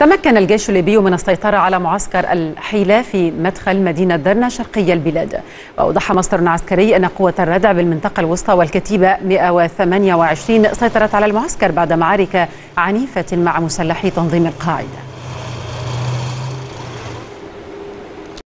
تمكن الجيش الليبي من السيطرة على معسكر الحيلة في مدخل مدينة درنا شرقي البلاد. وأوضح مصدر عسكري أن قوة الردع بالمنطقة الوسطى والكتيبة 128 سيطرت على المعسكر بعد معارك عنيفة مع مسلحي تنظيم القاعدة.